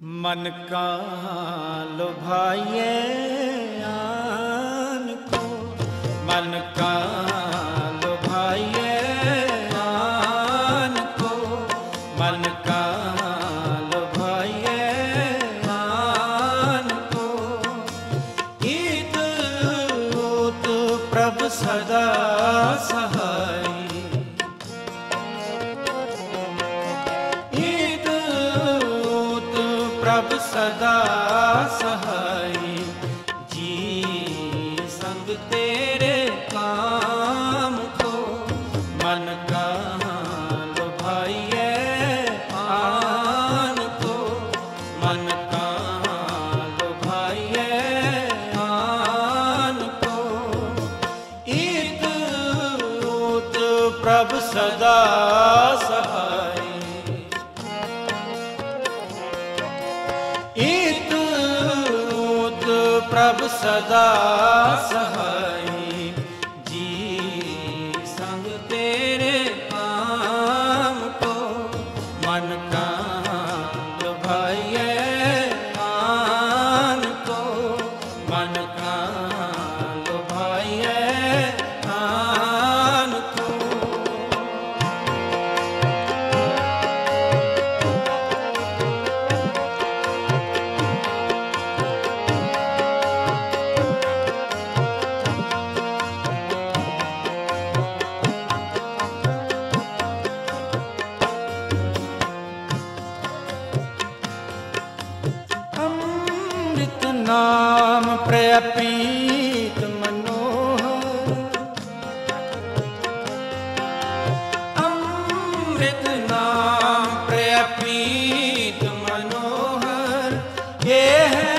मन का लुभाइए आन को मन का लुभाइए आन को मन का लुभाइए आन को गीत प्रभु सदा सहा ਸਦਾ ਸਹਾਈ। ਜੀ ਸੰਗ ਤੇਰੇ ਕਾਮ ਕੋ, ਮਨ ਕਾ ਲੁਭਾਈਏ ਆਨ ਕੋ। ਮਨ ਕਾ ਲੁਭਾਈਏ ਆਨ ਕੋ। ਏਕ ਪ੍ਰਭ ਸਦਾ ਪ੍ਰਭ ਸਦਾ ਸਹਾਈ। ਪ੍ਰਪੀਤ ਮਨੋਹਰ। ਅੰਮ੍ਰਿਤ ਨਾਮ ਪ੍ਰਪੀਤ ਮਨੋਹਰ। ਇਹ ਹੈ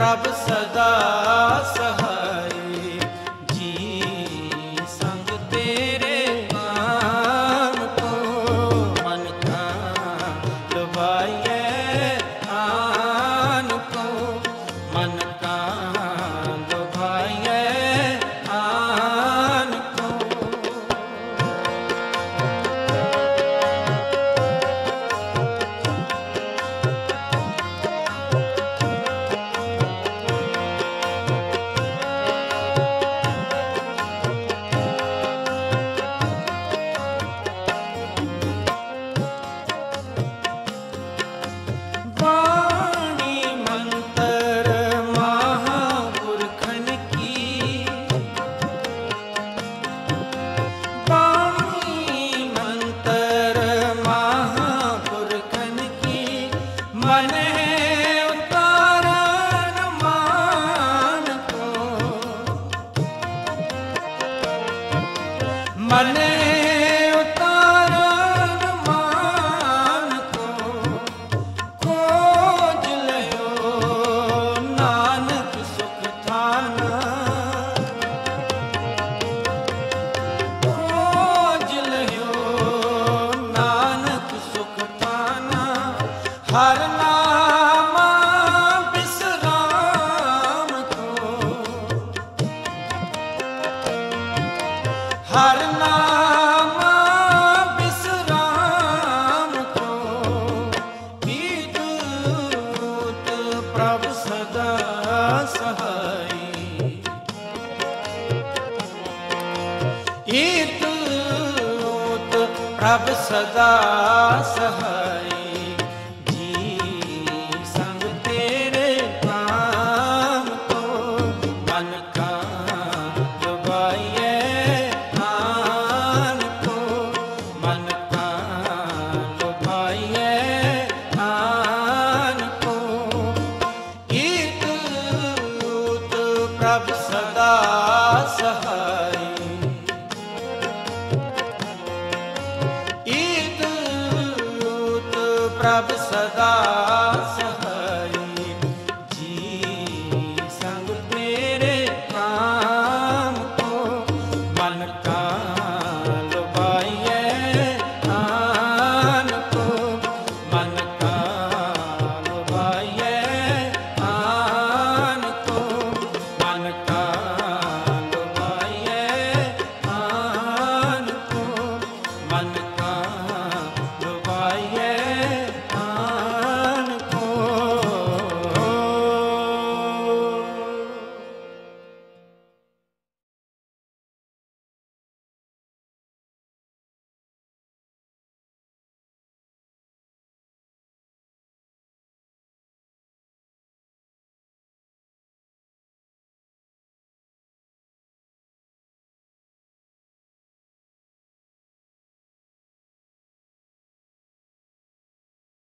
pra. My name. ਪ੍ਰਭ ਸਦਾ ਸਹਾਈ ਪ੍ਰਭ ਸਦਾ